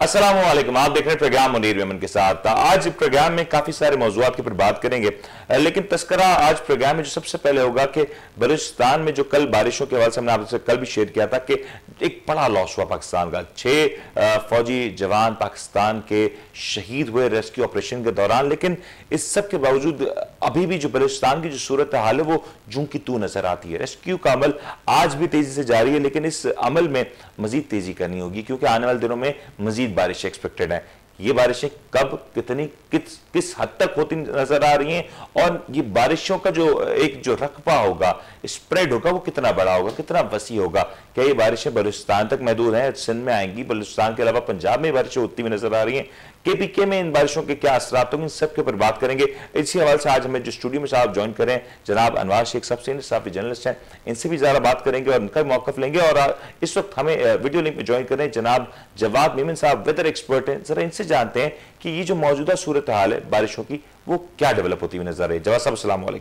असलम आप देख रहे हैं प्रोग्राम मुनीर मेमन के साथ। आज प्रोग्राम में काफ़ी सारे मौजूद के ऊपर बात करेंगे। लेकिन तस्करा आज प्रोग्राम में जो सबसे पहले होगा कि बलूचिस्तान में जो कल बारिशों के हवाले से हमने आपसे कल भी शेयर किया था कि एक बड़ा लॉस हुआ पाकिस्तान का। छह फौजी जवान पाकिस्तान के शहीद हुए रेस्क्यू ऑपरेशन के दौरान। लेकिन इस सब के बावजूद अभी भी जो बलूचिस्तान की जो सूरत हाल है, वो जू की तू नज़र आती है। रेस्क्यू का अमल आज भी तेज़ी से जारी है, लेकिन इस अमल में मजीद तेज़ी करनी होगी, क्योंकि आने वाले दिनों में मजीद बारिश एक्सपेक्टेड है। ये बारिशें कब, कितनी, किस किस हद तक होती नज़र आ रही हैं और ये बारिशों का जो, एक जो रकबा होगा स्प्रेड होगा, वो कितना बड़ा होगा, कितना वसी होगा? क्या ये बारिशें बलुचिस्तान तक महदूद हैं? सिंध में आएँगी, बलुचिस्तान के अलावा पंजाब में बारिशें होती हुई नज़र आ रही हैं। के पी के में इन बारिशों के क्या असर होंगे इन सब के ऊपर बात करेंगे। इसी हवाले से आज हमें जो स्टूडियो में साहब ज्वाइन करें। जनाब अनवार शेख सब सीनियर साफी जर्नलिस्ट हैं। इनसे भी ज़्यादा बात करेंगे और उनका मौकफ लेंगे और इस वक्त हमें वीडियो लिंक में ज्वाइन करें। जनाब जवाब मीमिन साहब वेदर एक्सपर्ट हैं। जरा इनसे जानते हैं कि ये जो मौजूदा सूरत हाल है बारिशों की, वो क्या डेवलप होती हुई नज़र आ रही है? जवाब साहब असल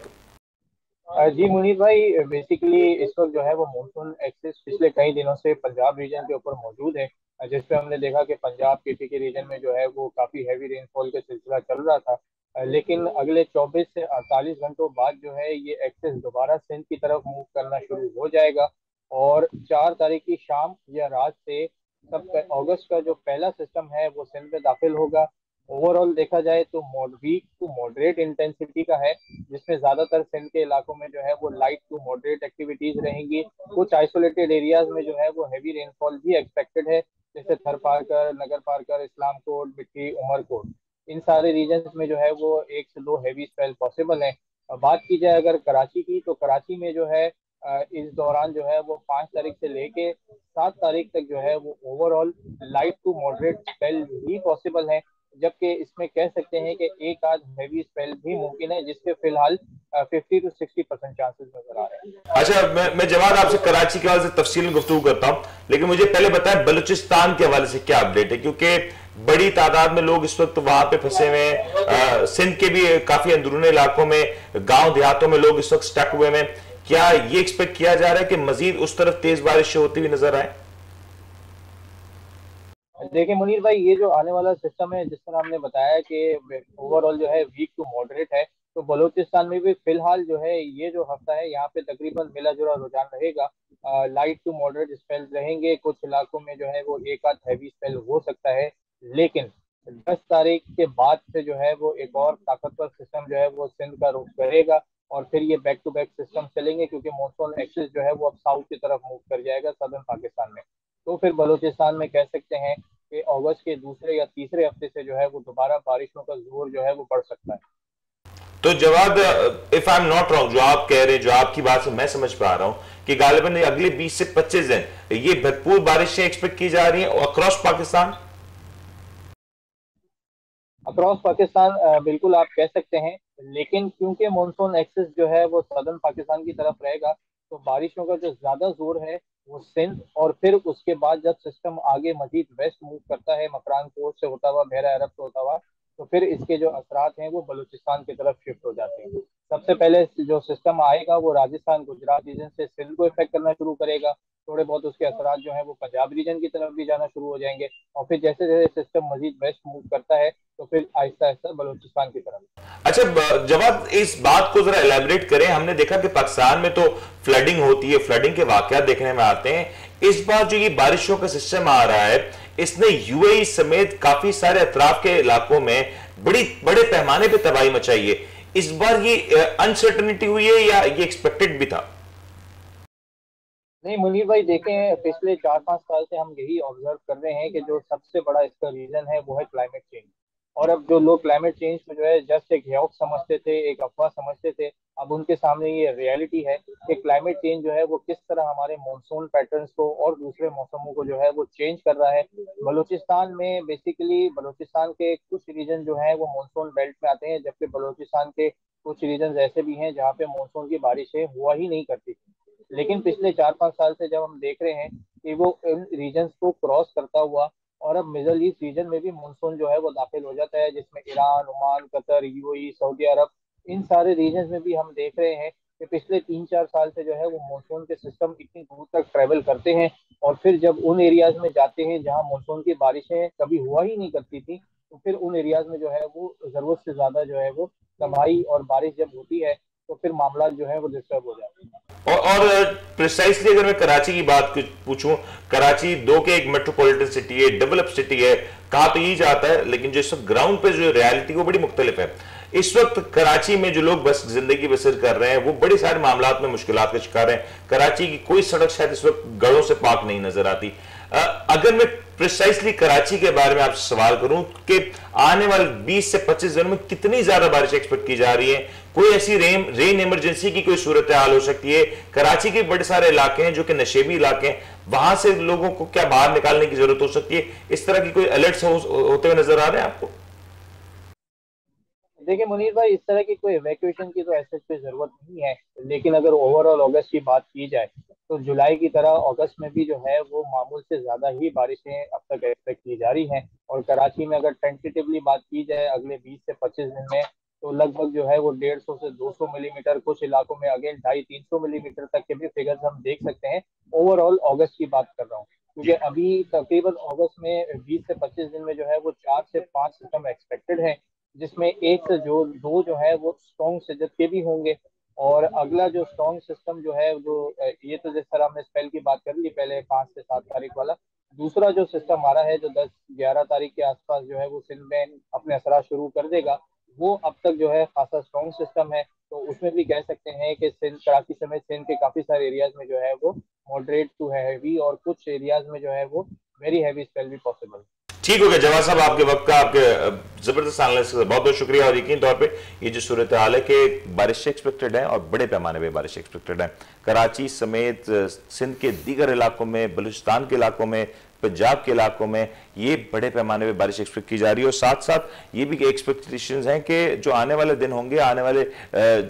जी मुनीर भाई बेसिकली इस वक्त जो है वो मानसून एक्सेस पिछले कई दिनों से पंजाब रीजन के ऊपर मौजूद है। जिसपे हमने देखा कि पंजाब के के रीजन में जो है वो काफ़ी हैवी रेनफॉल का सिलसिला चल रहा था। लेकिन अगले 24 से 48 घंटों बाद जो है ये एक्सेस दोबारा सिंध की तरफ़ मूव करना शुरू हो जाएगा और चार तारीख की शाम या रात से सब अगस्त का जो पहला सिस्टम है वो सिंध में दाखिल होगा। ओवरऑल देखा जाए तो वीक टू मॉडरेट इंटेंसिटी का है, जिसमें ज़्यादातर सिंध के इलाकों में जो है वो लाइट टू मॉडरेट एक्टिविटीज़ रहेंगी। कुछ आइसोलेटेड एरियाज़ में जो है वो हैवी रेनफॉल भी एक्सपेक्टेड है। जैसे थर पारकर नगर पार्कर इस्लाम कोट मिट्टी, उमर कोट इन सारे रीजन में जो है वो एक से दो हैवी स्पेल पॉसिबल है। बात की जाए अगर कराची की तो कराची में जो है इस दौरान जो है वो पाँच तारीख से लेके सात तारीख तक जो है वो overall light to moderate spell he possible है। जबकि इसमें कह सकते हैं कि एक आध हैवी स्पेल भी मुमकिन है जिसके फ़िलहाल fifty to sixty percent chances नज़र आ रहे हैं। अच्छा मैं मैं जवाब आपसे कराची के हवाले से तफसील गुफ्तु करता हूँ, लेकिन मुझे पहले बताएँ बलूचिस्तान के हवाले से क्या अपडेट है? क्योंकि बड़ी तादाद में लोग इस वक्त वहाँ पे फंसे हुए हैं। सिंध के भी काफ़ी अंदरूनी इलाकों में, गाँव देहातों में लोग इस वक्त स्टक हुए हैं। क्या ये एक्सपेक्ट किया जा रहा है कि मजीद उस तरफ़ तेज बारिश होती हुई नज़र आए? देखिए मुनीर भाई, ये जो आने वाला सिस्टम है, जिस तरह हमने बताया कि ओवरऑल जो है वीक टू मॉडरेट है तो बलूचिस्तान में भी फ़िलहाल जो है, ये जो हफ़्ता है, यहाँ पे तकरीबन मिला जुला रुझान रहेगा। लाइट टू मॉडरेट स्पेल रहेंगे। कुछ इलाकों में जो है वो एक आध हैवी स्पेल हो सकता है, लेकिन दस तारीख के बाद से जो है वो एक और ताकतवर सिस्टम जो है वो सिंध का रुख करेगा और फिर ये बैक टू बैक सिस्टम चलेंगे, क्योंकि मानसून एक्सिस जो है वो अब साउथ की तरफ़ मूव कर जाएगा सदर्न पाकिस्तान में। तो फिर बलूचिस्तान में कह सकते हैं कि अगस्त के दूसरे या तीसरे हफ़्ते से जो है वो दोबारा बारिशों का ज़ोर जो है वो बढ़ सकता है। तो जवाब if I am not wrong जो आप कह रहे हैं जो आपकी बात से मैं समझ पा रहा हूँ कि गालिबन अगले 20 से 25 दिन ये भरपूर बारिशें एक्सपेक्ट की जा रही हैं अक्रॉस पाकिस्तान? अक्रॉस पाकिस्तान बिल्कुल आप कह सकते हैं लेकिन क्योंकि मानसून एक्सेस जो है वो सदर्न पाकिस्तान की तरफ़ रहेगा तो बारिशों का जो ज़्यादा ज़ोर है वो सिंध और फिर उसके बाद जब सिस्टम आगे मजीद वेस्ट मूव करता है, मकरान कोर्ट से होता हुआ बहरा अरब से होता हुआ तो फिर इसके जो असरात हैं वो बलूचिस्तान की तरफ़ शिफ्ट हो जाते हैं। सबसे पहले जो सिस्टम आएगा वो राजस्थान, गुजरात रीजन से सिंध को इफ़ेक्ट करना शुरू करेगा। थोड़े बहुत उसके असरात जो है वो पंजाब रीजन की तरफ़ भी जाना शुरू हो जाएँगे। और फिर जैसे जैसे सिस्टम मजीद वेस्ट मूव करता है तो फिर आहिस्ता आहिस्ता बलूचिस्तान की तरफ़। अच्छा जवाब इस बात को जरा एलेबरेट करें, हमने देखा कि पाकिस्तान में तो फ्लडिंग होती है फ्लडिंग के वाकत देखने में आते हैं। इस बार जो ये बारिशों का सिस्टम आ रहा है, इसने यूएई समेत काफ़ी सारे अतराफ के इलाकों में बड़ी, बड़े पैमाने पर तबाही मचाई है। इस बार ये अनसर्टनिटी हुई है या ये एक्सपेक्टेड भी था? नहीं, मुनीर भाई, देखें, पिछले चार पाँच साल से हम यही ऑब्ज़र्व कर रहे हैं कि जो सबसे बड़ा इसका रीजन है, वो है क्लाइमेट चेंज और अब जो लोग क्लाइमेट चेंज को जो है जस्ट एक ह्यौक समझते थे, एक अफवाह समझते थे, अब उनके सामने ये रियलिटी है कि क्लाइमेट चेंज जो है वो किस तरह हमारे मानसून पैटर्न्स को और दूसरे मौसमों को जो है वो चेंज कर रहा है। बलूचिस्तान में बेसिकली बलूचिस्तान के कुछ रीजन जो है वो मानसून बेल्ट में आते हैं, जबकि बलूचिस्तान के कुछ रीजन ऐसे भी हैं जहाँ पे मानसून की बारिशें हुआ ही नहीं करती लेकिन पिछले चार पाँच साल से जब हम देख रहे हैं कि वो इन रीजन को क्रॉस करता हुआ और अब मिडल ईस्ट रीजन में भी मानसून जो है वो दाखिल हो जाता है, जिसमें Iran, Oman, Qatar, UAE, Saudi Arabia, इन सारे रीजन में भी हम देख रहे हैं कि पिछले तीन चार साल से जो है वो मानसून के सिस्टम इतनी दूर तक ट्रेवल करते हैं और फिर जब उन एरियाज़ में जाते हैं जहाँ मानसून की बारिशें कभी हुआ ही नहीं करती थी तो फिर उन एरियाज़ में जो है वो ज़रूरत से ज़्यादा जो है वो तबाही और बारिश जब होती है तो फिर मामला जो है वो डिस्टर्ब हो हैं। और, और प्रिसाइसली अगर मैं कराची की बात पूछूँ कराची दो के एक मेट्रोपॉलिटन सिटी है डेवलप सिटी है कहा तो यही जाता है लेकिन जो इस वक्त ग्राउंड पे जो रियलिटी वो बड़ी मुख्तलिफ़ है। इस वक्त कराची में जो लोग बस ज़िंदगी बसर कर रहे हैं वो बड़े सारे मामला में मुश्किल का शिकार हैं। कराची की कोई सड़क शायद इस वक्त गढ़ों से पाक नहीं नज़र आती। अगर मैं प्रिसाइसली कराची के बारे में आपसे सवाल करूँ कि आने वाले 20 से 25 दिनों में कितनी ज़्यादा बारिश एक्सपेक्ट की जा रही है? कोई ऐसी रेन रेन इमरजेंसी की कोई सूरत हाल हो सकती है? कराची के बड़े सारे इलाके हैं जो कि नशेबी इलाके हैं वहाँ से लोगों को क्या बाहर निकालने की ज़रूरत हो सकती है? इस तरह की कोई अलर्ट हो, होते हुए नज़र आ रहे हैं आपको? देखिए मुनीर भाई इस तरह की कोई एवैक्यूएशन की तो ऐसे कोई ज़रूरत नहीं है लेकिन अगर ओवरऑल अगस्त की बात की जाए तो जुलाई की तरह अगस्त में भी जो है वो मामूल से ज़्यादा ही बारिशें अब तक एक्सपेक्ट की जा रही हैं। और कराची में अगर टेंटेटिवली बात की जाए अगले 20 से 25 दिन में तो लगभग जो है वो डेढ़ सौ से 200 मिलीमीटर कुछ इलाकों में अगेन ढाई तीन सौ मिलीमीटर तक के भी फिगर्स हम देख सकते हैं। ओवरऑल अगस्त की बात कर रहा हूँ। क्योंकि अभी तकरीबन अगस्त में 20 से 25 दिन में जो है वो चार से पाँच सिस्टम एक्सपेक्टेड है, जिसमें एक से जो, दो जो है वो स्ट्रॉन्ग सजत के भी होंगे। और अगला जो स्ट्रॉन्ग सिस्टम जो है जो ये तो जिस तरह हमने स्पेल की बात कर ली, पहले पाँच से सात तारीख वाला। दूसरा जो सिस्टम आ रहा है, जो दस, ग्यारह तारीख के आसपास जो है वो सिंध में अपने असरा शुरू कर देगा, वो अब तक जो है खासा स्ट्रॉन्ग सिस्टम है। तो उसमें भी कह सकते हैं कि सिंध, कराची समेत सिंध के काफ़ी सारे एरियाज़ में जो है वो मॉडरेट टू हैवी और कुछ एरियाज़ में जो है वो वेरी हैवी स्पेल भी पॉसिबल है ठीक हो गया। जवाब साहब, आपके वक्त का, आपके ज़बरदस्त एनालिसिस बहुत बहुत शुक्रिया और यकीन तौर पे ये जो सूरत हाल है कि बारिश एक्सपेक्टेड है और बड़े पैमाने पे बारिश एक्सपेक्टेड है। कराची समेत सिंध के दीगर इलाकों में, बलूचिस्तान के इलाकों में पंजाब के इलाकों में ये बड़े पैमाने पर बारिश एक्सपेक्ट की जा रही है और साथ साथ ये भी एक्सपेक्टेशन हैं कि जो आने वाले दिन होंगे, आने वाले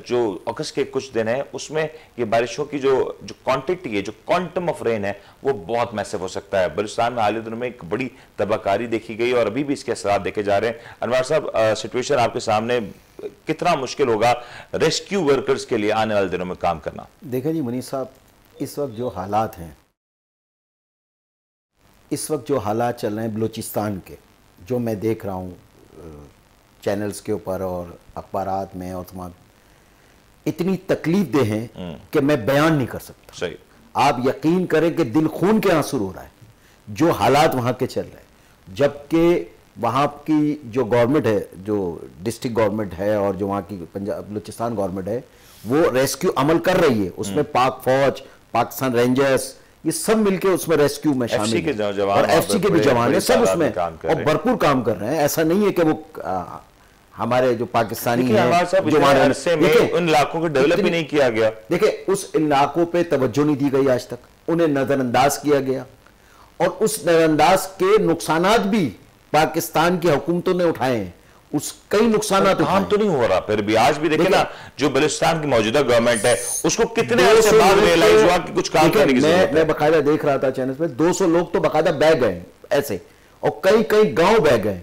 जो अगस्त के कुछ दिन हैं, उसमें ये बारिशों की जो जो क्वांटिटी है, जो क्वांटम ऑफ़ रेन है, वो बहुत मैसिव हो सकता है। बलुस्तान में हाल दिनों में एक बड़ी तबाहकारी देखी गई और अभी भी इसके असर देखे जा रहे हैं। अनवर साहब सिचुएशन आपके सामने, कितना मुश्किल होगा रेस्क्यू वर्कर्स के लिए आने वाले दिनों में काम करना? देखें जी, मनीष साहब, इस वक्त जो हालात हैं इस वक्त जो हालात चल रहे हैं बलूचिस्तान के जो मैं देख रहा हूँ चैनल्स के ऊपर और अखबार में और तमाम इतनी तकलीफ़ दे हैं हम्म। कि मैं बयान नहीं कर सकता सही आप यकीन करें कि दिल खून के आँसू हो रहा है जो हालात वहाँ के चल रहे हैं जबकि वहाँ की जो गवर्नमेंट है जो डिस्ट्रिक्ट गवर्नमेंट है और जो वहाँ की पंजाब बलूचिस्तान गवर्नमेंट है वो रेस्क्यू अमल कर रही है उसमें हम्म। पाक फौज पाकिस्तान रेंजर्स ये सब मिलके उसमें रेस्क्यू में शामिल है। और एफ़ के भी जवान है सब उसमें और भरपूर काम कर रहे हैं। ऐसा नहीं है कि वो आ, हमारे जो पाकिस्तानी हैं जो में उन इलाकों को डेवलप ही नहीं किया गया। देखिए उस इलाकों पे तवज्जो नहीं दी गई आज तक। उन्हें नजरअंदाज किया गया। और उस नजरअंदाज के नुकसान भी पाकिस्तान की हुकूमतों ने उठाए हैं। उस कई नुकसान काम तो नहीं हो रहा फिर भी आज भी देखे ना जो बलिस्तान की मौजूदा गवर्नमेंट है उसको कितने अरसे बाद रियलाइज़ हुआ कि कुछ काम करने की मैं मैं बकायदा देख रहा था चैनल पे 200 लोग तो बकायदा बह गए ऐसे। और कई कई गाँव बह गए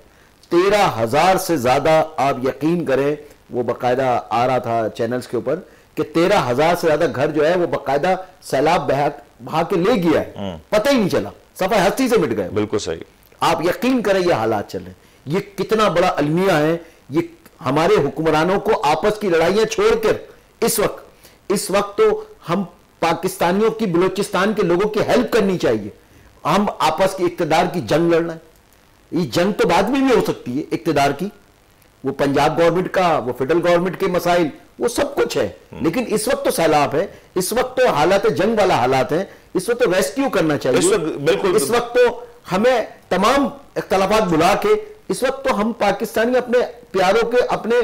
तेरह हज़ार से ज़्यादा आप यकीन करें वो बकायदा आ रहा था चैनल्स के ऊपर कि तेरह हज़ार से ज़्यादा घर जो है वो बकायदा सैलाब बहा बहा के ले गया है। हम्म। पता ही नहीं चला। सफ़ाई हस्ती से मिट गए। बिल्कुल सही। आप यकीन करें ये हालात चल रहे हैं। ये कितना बड़ा अलमिया है ये हमारे हुक्मरानों को आपस की लड़ाइयाँ छोड़कर। इस वक्त इस वक्त तो हम पाकिस्तानियों की बलूचिस्तान के लोगों की हेल्प करनी चाहिए। हम आपस की इकतदार की जंग लड़ना है। ये जंग तो बाद में भी हो सकती है इकतदार की। वो पंजाब गवर्नमेंट का वो फेडरल गवर्नमेंट के मसाइल वो सब कुछ है। हम्म। लेकिन इस वक्त तो सैलाब है इस वक्त तो हालात जंग वाला हालात है। इस वक्त तो रेस्क्यू करना चाहिए। बिल्कुल इस वक्त तो हमें तमाम इख्तलाफात बुला के इस वक्त तो हम पाकिस्तानी अपने प्यारों के अपने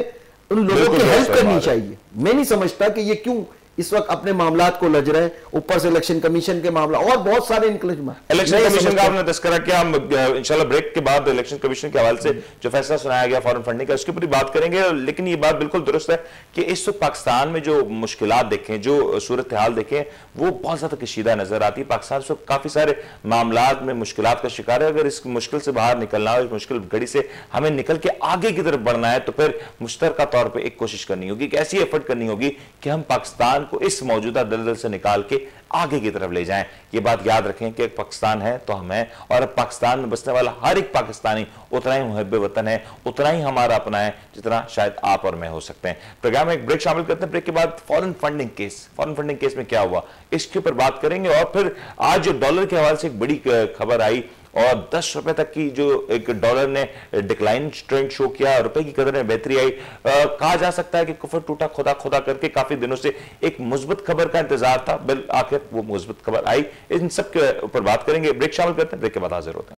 उन लोगों की हेल्प करनी चाहिए। मैं नहीं समझता कि ये क्यों इस वक्त अपने मामला को लज रहे ऊपर से इलेक्शन कमीशन के मामला और बहुत सारे इलेक्शन कमीशन का आपने तस्करा किया हम इंशाल्लाह ब्रेक के बाद इलेक्शन कमीशन के हवाले से जो फैसला सुनाया गया फॉरन फंडिंग का उसके ऊपर बात करेंगे लेकिन ये बात बिल्कुल दुरुस्त है कि इस वक्त पाकिस्तान में जो मुश्किल देखें जो सूरत हाल देखें वो बहुत ज़्यादा कशीदा नज़र आती है। पाकिस्तान से काफ़ी सारे मामला में मुश्किल का शिकार है। अगर इस मुश्किल से बाहर निकलना हो इस मुश्किल घड़ी से हमें निकल के आगे की तरफ़ बढ़ना है तो फिर मुश्तर तौर पर एक कोशिश करनी होगी एक ऐसी एफर्ट करनी होगी कि हम पाकिस्तान पाकिस्तान को इस मौजूदा दलदल से निकाल के आगे की तरफ़ ले जाएँ। ये बात याद रखें कि पाकिस्तान है तो हम हैं और पाकिस्तान में बसने वाला हर एक पाकिस्तानी उतना ही मुहब वतन है, उतना ही हमारा अपना है, जितना शायद आप और मैं हो सकते हैं। प्रोग्राम में एक ब्रेक शामिल करते हैं। ब्रेक के बाद foreign funding case. Foreign funding case में क्या हुआ? इसके ऊपर बात करेंगे और फिर आज डॉलर के हवाले से एक बड़ी खबर आई। और दस रुपए तक की जो एक डॉलर ने डिक्लाइन ट्रेंड शो किया, रुपए की कदर में बेहतरी आई। कहा जा सकता है कि कुफर टूटा खुदा खुदा करके काफ़ी दिनों से एक मुस्बत खबर का इंतज़ार था। बिल आखिर वो मुस्बत खबर आई। इन सब के ऊपर बात करेंगे। ब्रेक शामिल करते हैं, ब्रेक के बाद हाजिर होते हैं।